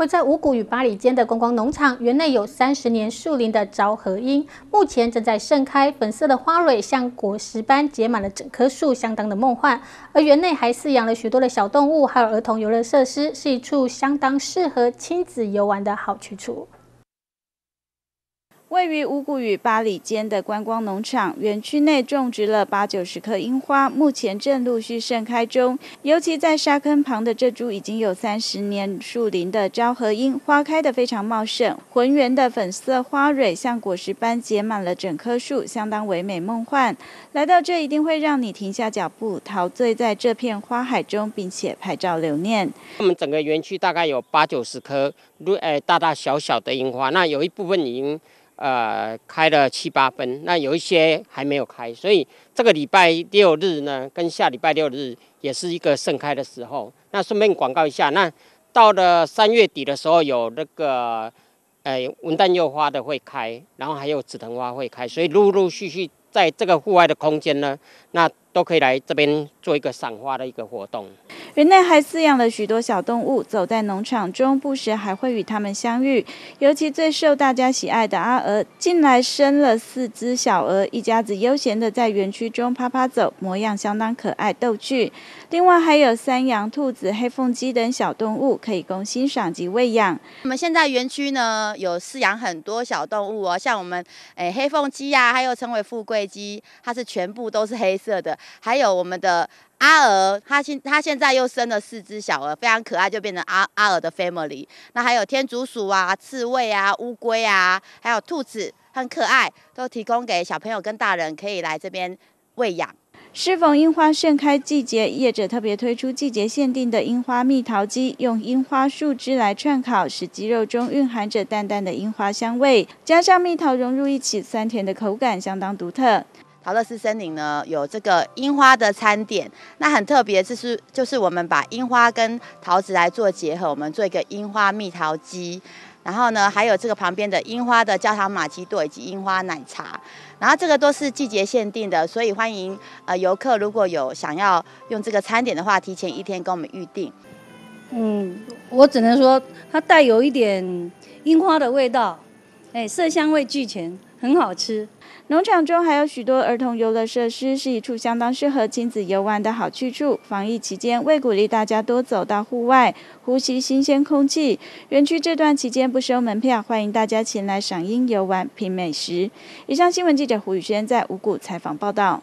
会在五谷与八里间的观光农场，园内有三十年树龄的昭和樱，目前正在盛开，粉色的花蕊像果实般结满了整棵树，相当的梦幻。而园内还饲养了许多的小动物，还有儿童游乐设施，是一处相当适合亲子游玩的好去处。位于五谷与八里间的观光农场园区内种植了八九十棵樱花，目前正陆续盛开中。尤其在沙坑旁的这株已经有三十年树龄的昭和樱，花开得非常茂盛，浑圆的粉色花蕊像果实般结满了整棵树，相当唯美梦幻。来到这一定会让你停下脚步，陶醉在这片花海中，并且拍照留念。我们整个园区大概有八九十棵，呃，大大小小的樱花，那有一部分已经。呃，开了七八分，那有一些还没有开，所以这个礼拜六日呢，跟下礼拜六日也是一个盛开的时候。那顺便广告一下，那到了三月底的时候，有那个呃文旦柚花的会开，然后还有紫藤花会开，所以陆陆续续在这个户外的空间呢，那都可以来这边做一个赏花的一个活动。园内还饲养了许多小动物，走在农场中，不时还会与它们相遇。尤其最受大家喜爱的阿鹅，近来生了四只小鹅，一家子悠闲的在园区中趴趴走，模样相当可爱逗趣。另外还有山羊、兔子、黑凤鸡等小动物可以供欣赏及喂养。我们现在园区呢有饲养很多小动物哦，像我们诶黑凤鸡呀，还有称为富贵鸡，它是全部都是黑色的，还有我们的。阿鹅，它现它现在又生了四只小鹅，非常可爱，就变成阿阿鹅的 family。那还有天竺鼠啊、刺猬啊、乌龟啊，还有兔子，很可爱，都提供给小朋友跟大人可以来这边喂养。适逢樱花盛开季节，业者特别推出季节限定的樱花蜜桃鸡，用樱花树枝来串烤，使鸡肉中蕴含着淡淡的樱花香味，加上蜜桃融入一起，酸甜的口感相当独特。陶乐斯森林呢有这个樱花的餐点，那很特别，就是就是我们把樱花跟桃子来做结合，我们做一个樱花蜜桃鸡，然后呢还有这个旁边的樱花的焦糖玛奇朵以及樱花奶茶，然后这个都是季节限定的，所以欢迎呃游客如果有想要用这个餐点的话，提前一天跟我们预定。嗯，我只能说它带有一点樱花的味道，哎，色香味俱全，很好吃。农场中还有许多儿童游乐设施，是一处相当适合亲子游玩的好去处。防疫期间，为鼓励大家多走到户外，呼吸新鲜空气，园区这段期间不收门票，欢迎大家前来赏樱游玩、品美食。以上新闻记者胡宇轩在五谷采访报道。